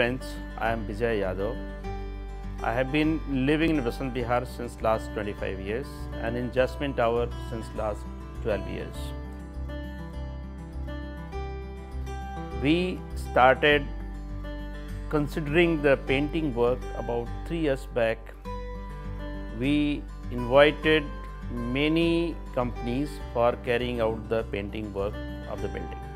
friends, I am Vijay Yadav. I have been living in Vasant Vihar since last 25 years and in Jasmine Tower since last 12 years. We started considering the painting work about three years back. We invited many companies for carrying out the painting work of the building.